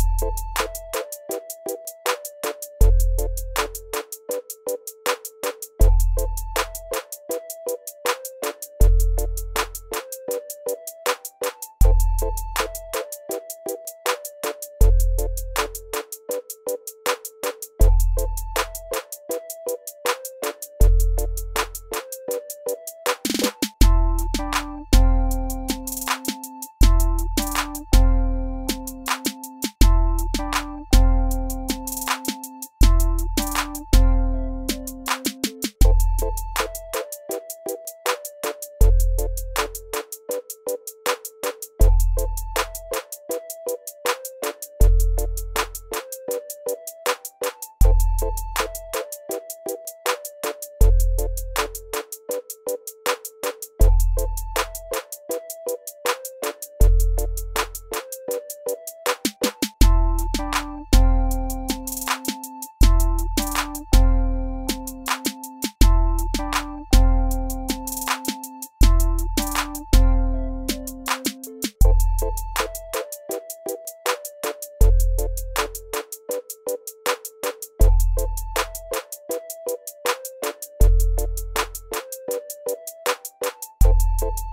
you you